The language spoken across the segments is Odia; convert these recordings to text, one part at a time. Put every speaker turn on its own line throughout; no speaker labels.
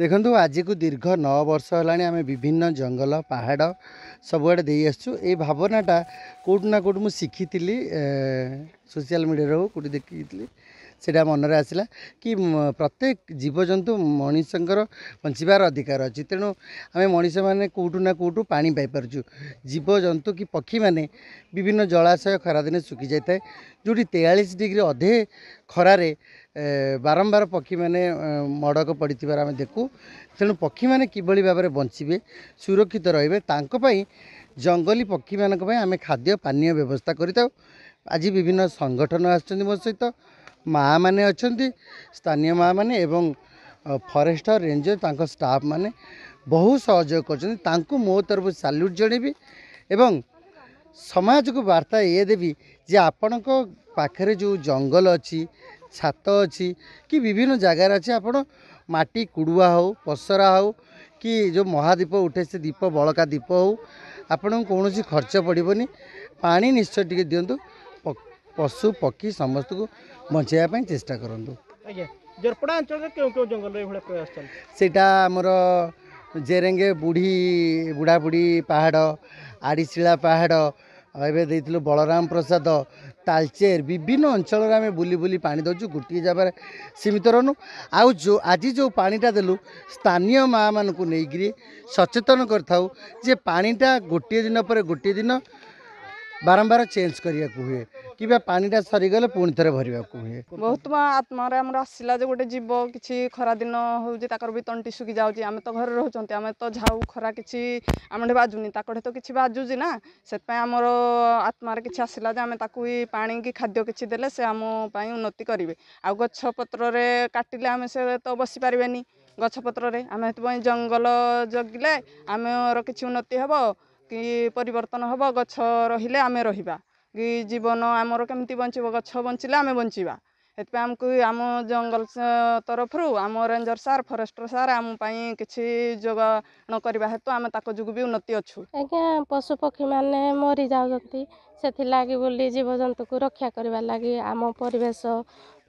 ଦେଖନ୍ତୁ ଆଜିକୁ ଦୀର୍ଘ ନଅ ବର୍ଷ ହେଲାଣି ଆମେ ବିଭିନ୍ନ ଜଙ୍ଗଲ ପାହାଡ଼ ସବୁଆଡ଼େ ଦେଇ ଆସିଛୁ। ଏଇ ଭାବନାଟା କେଉଁଠୁ ନା କେଉଁଠୁ ମୁଁ ଶିଖିଥିଲି ସୋସିଆଲ ମିଡ଼ିଆରେ ହଉ କେଉଁଠି ଦେଖିଥିଲି। ସେଇଟା ମନରେ ଆସିଲା କି ପ୍ରତ୍ୟେକ ଜୀବଜନ୍ତୁ ମଣିଷଙ୍କର ବଞ୍ଚିବାର ଅଧିକାର ଅଛି। ତେଣୁ ଆମେ ମଣିଷମାନେ କେଉଁଠୁ ନା କେଉଁଠୁ ପାଣି ପାଇପାରୁଛୁ। ଜୀବଜନ୍ତୁ କି ପକ୍ଷୀମାନେ ବିଭିନ୍ନ ଜଳାଶୟ ଖରାଦିନେ ଶୁଖିଯାଇଥାଏ ଯେଉଁଠି ତେୟାଳିଶ ଡିଗ୍ରୀ ଅଧେ ଖରାରେ ବାରମ୍ବାର ପକ୍ଷୀମାନେ ମଡ଼କ ପଡ଼ିଥିବାର ଆମେ ଦେଖୁ। ତେଣୁ ପକ୍ଷୀମାନେ କିଭଳି ଭାବରେ ବଞ୍ଚିବେ ସୁରକ୍ଷିତ ରହିବେ ତାଙ୍କ ପାଇଁ ଜଙ୍ଗଲୀ ପକ୍ଷୀମାନଙ୍କ ପାଇଁ ଆମେ ଖାଦ୍ୟ ପାନୀୟ ବ୍ୟବସ୍ଥା କରିଥାଉ। ଆଜି ବିଭିନ୍ନ ସଂଗଠନ ଆସିଛନ୍ତି ମୋ ସହିତ। ମାଆ ମାନେ ଅଛନ୍ତି ସ୍ଥାନୀୟ ମାଆ ମାନେ ଏବଂ ଫରେଷ୍ଟର ରେଞ୍ଜର ତାଙ୍କ ମାନେ ବହୁ ସହଯୋଗ କରୁଛନ୍ତି। ତାଙ୍କୁ ମୋ ତରଫରୁ ସାଲ୍ୟୁଟ୍ ଜଣେଇବି ଏବଂ ସମାଜକୁ ବାର୍ତ୍ତା ଇଏ ଦେବି ଯେ ଆପଣଙ୍କ ପାଖରେ ଯେଉଁ ଜଙ୍ଗଲ ଅଛି ଛାତ ଅଛି କି ବିଭିନ୍ନ ଜାଗାରେ ଅଛି ଆପଣ ମାଟି କୁଡ଼ୁଆ ହେଉ ପସରା ହେଉ କି ଯେଉଁ ମହାଦୀପ ଉଠେ ସେ ଦୀପ ବଳକା ଦୀପ ହେଉ ଆପଣଙ୍କୁ କୌଣସି ଖର୍ଚ୍ଚ ପଡ଼ିବନି। ପାଣି ନିଶ୍ଚୟ ଟିକେ ଦିଅନ୍ତୁ। ପଶୁ ପକ୍ଷୀ ସମସ୍ତଙ୍କୁ ବଞ୍ଚାଇବା ପାଇଁ ଚେଷ୍ଟା କରନ୍ତୁ।
ଆଜ୍ଞା ଜରପଡ଼ା ଅଞ୍ଚଳରେ କେଉଁ କେଉଁ ଜଙ୍ଗଲରେ ପ୍ରୟାସ ଚାଲିଛି?
ସେଇଟା ଆମର ଜେରେଙ୍ଗେ ବୁଢ଼ୀ ବୁଢ଼ାବୁଢ଼ୀ ପାହାଡ଼ ଆଡ଼ିଶିଳା ପାହାଡ଼ ଆଉ ଏବେ ଦେଇଥିଲୁ ବଳରାମ ପ୍ରସାଦ ତାଲଚେର ବିଭିନ୍ନ ଅଞ୍ଚଳରେ ଆମେ ବୁଲି ବୁଲି ପାଣି ଦେଉଛୁ ଗୋଟିଏ ଜାଗାରେ ସୀମିତ ରହୁନୁ ଆଉ ଯେଉଁ ଆଜି ଯେଉଁ ପାଣିଟା ଦେଲୁ ସ୍ଥାନୀୟ ମାଆମାନଙ୍କୁ ନେଇକିରି ସଚେତନ କରିଥାଉ ଯେ ପାଣିଟା ଗୋଟିଏ ଦିନ ପରେ ଗୋଟିଏ ଦିନ ବାରମ୍ବାର ଚେଞ୍ଜ କରିବାକୁ ହୁଏ। କିମ୍ବା ପାଣିଟା ସରିଗଲେ ପୁଣି ଥରେ ଭରିବାକୁ ହୁଏ।
ବହୁତ ମୋ ଆତ୍ମାରେ ଆମର ଆସିଲା ଯେ ଗୋଟେ ଜୀବ କିଛି ଖରା ଦିନ ହେଉଛି ତାଙ୍କର ବି ତଣ୍ଟି ଶୁଖି ଯାଉଛି। ଆମେ ତ ଘରେ ରହୁଛନ୍ତି ଆମେ ତ ଝାଉ ଖରା କିଛି ଆମଠି ବାଜୁନି। ତାଙ୍କଠି ତ କିଛି ବାଜୁଛି ନା। ସେଥିପାଇଁ ଆମର ଆତ୍ମାରେ କିଛି ଆସିଲା ଯେ ଆମେ ତାକୁ ବି ପାଣି କି ଖାଦ୍ୟ କିଛି ଦେଲେ ସେ ଆମ ପାଇଁ ଉନ୍ନତି କରିବେ। ଆଉ ଗଛ ପତ୍ରରେ କାଟିଲେ ଆମେ ସେ ତ ବସି ପାରିବେନି ଗଛ ପତ୍ରରେ। ଆମେ ସେଥିପାଇଁ ଜଙ୍ଗଲ ଜଗିଲେ ଆମର କିଛି ଉନ୍ନତି ହେବ। କି ପରିବର୍ତ୍ତନ ହେବ ଗଛ ରହିଲେ ଆମେ ରହିବା। କି ଜୀବନ ଆମର କେମିତି ବଞ୍ଚିବ ଗଛ ବଞ୍ଚିଲେ ଆମେ ବଞ୍ଚିବା। ସେଥିପାଇଁ ଆମକୁ ଆମ ଜଙ୍ଗଲ ତରଫରୁ ଆମ ରେଞ୍ଜର ସାର୍ ଫରେଷ୍ଟର ସାର୍ ଆମ ପାଇଁ କିଛି ଯୋଗାଣ କରିବା ହେତୁ ଆମେ ତାଙ୍କ ଯୋଗୁଁ ବି ଉନ୍ନତି ଅଛୁ।
ଆଜ୍ଞା ପଶୁ ପକ୍ଷୀମାନେ ମରିଯାଉଛନ୍ତି ସେଥିଲାଗି ବୋଲି ଜୀବଜନ୍ତୁକୁ ରକ୍ଷା କରିବା ଲାଗି ଆମ ପରିବେଶ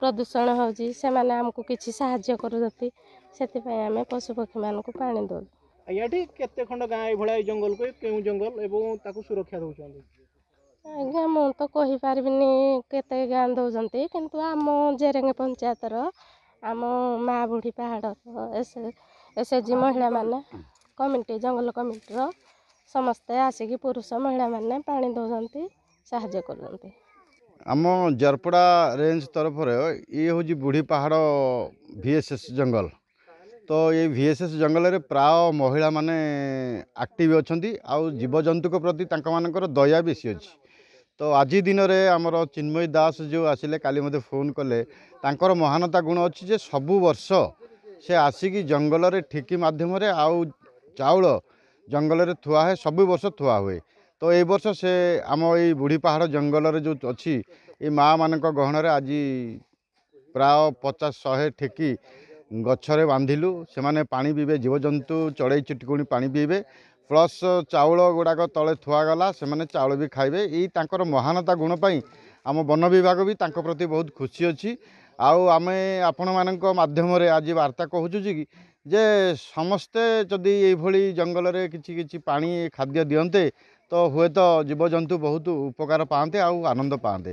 ପ୍ରଦୂଷଣ ହେଉଛି। ସେମାନେ ଆମକୁ କିଛି ସାହାଯ୍ୟ କରୁଛନ୍ତି। ସେଥିପାଇଁ ଆମେ ପଶୁପକ୍ଷୀମାନଙ୍କୁ ପାଣି ଦେଉ
ଆଜ୍ଞା ଏଠି କେତେ ଖଣ୍ଡ ଗାଁ ଏଇଭଳିଆ ଏଇ ଜଙ୍ଗଲକୁ କେଉଁ ଜଙ୍ଗଲ ଏବଂ ତାକୁ ସୁରକ୍ଷା ଦେଉଛନ୍ତି?
ଆଜ୍ଞା ମୁଁ ତ କହିପାରିବିନି କେତେ ଗାଁ ଦେଉଛନ୍ତି କିନ୍ତୁ ଆମ ଜେରେଙ୍ଗ ପଞ୍ଚାୟତର ଆମ ମା ବୁଢ଼ୀ ପାହାଡ଼ର ଏସ୍ ଏସ୍ ଏଚ୍ ଜି ମହିଳାମାନେ କମିଟି ଜଙ୍ଗଲ କମିଟିର ସମସ୍ତେ ଆସିକି ପୁରୁଷ ମହିଳାମାନେ ପାଣି ଦେଉଛନ୍ତି ସାହାଯ୍ୟ କରୁଛନ୍ତି।
ଆମ ଜରପଡ଼ା ରେଞ୍ଜ ତରଫରେ ଇଏ ହେଉଛି ବୁଢ଼ୀ ପାହାଡ଼ ଭି ଏସ୍ ଏସ୍ ଜଙ୍ଗଲ। ତ ଏଇ ଭି ଏସ୍ ଏସ୍ ଜଙ୍ଗଲରେ ପ୍ରାୟ ମହିଳାମାନେ ଆକ୍ଟିଭ୍ ଅଛନ୍ତି। ଆଉ ଜୀବଜନ୍ତୁଙ୍କ ପ୍ରତି ତାଙ୍କମାନଙ୍କର ଦୟା ବେଶୀ ଅଛି। ତ ଆଜି ଦିନରେ ଆମର ଚିନ୍ମୟୀ ଦାସ ଯେଉଁ ଆସିଲେ କାଲି ମୋତେ ଫୋନ୍ କଲେ ତାଙ୍କର ମହାନତା ଗୁଣ ଅଛି ଯେ ସବୁ ବର୍ଷ ସେ ଆସିକି ଜଙ୍ଗଲରେ ଠିକି ମାଧ୍ୟମରେ ଆଉ ଚାଉଳ ଜଙ୍ଗଲରେ ଥୁଆ ହୁଏ ସବୁ ବର୍ଷ ଥୁଆ ହୁଏ। ତ ଏଇ ବର୍ଷ ସେ ଆମ ଏଇ ବୁଢ଼ୀ ପାହାଡ଼ ଜଙ୍ଗଲରେ ଯେଉଁ ଅଛି ଏଇ ମାଆମାନଙ୍କ ଗହଣରେ ଆଜି ପ୍ରାୟ ପଚାଶ ଶହେ ଠେକି ଗଛରେ ବାନ୍ଧିଲୁ ସେମାନେ ପାଣି ପିଇବେ ଜୀବଜନ୍ତୁ ଚଢ଼େଇ ଚିଟିକୁଣି ପାଣି ପିଇବେ ପ୍ଲସ୍ ଚାଉଳ ଗୁଡ଼ାକ ତଳେ ଥୁଆଗଲା ସେମାନେ ଚାଉଳ ବି ଖାଇବେ। ଏଇ ତାଙ୍କର ମହାନତା ଗୁଣ ପାଇଁ ଆମ ବନ ବିଭାଗ ବି ତାଙ୍କ ପ୍ରତି ବହୁତ ଖୁସି ଅଛି। ଆଉ ଆମେ ଆପଣମାନଙ୍କ ମାଧ୍ୟମରେ ଆଜି ବାର୍ତ୍ତା କହୁଛୁ ଯେ କି ଯେ ସମସ୍ତେ ଯଦି ଏଇଭଳି ଜଙ୍ଗଲରେ କିଛି କିଛି ପାଣି ଖାଦ୍ୟ ଦିଅନ୍ତେ ତ ହୁଏତ ଜୀବଜନ୍ତୁ ବହୁତ ଉପକାର ପାଆନ୍ତେ ଆଉ ଆନନ୍ଦ ପାଆନ୍ତେ।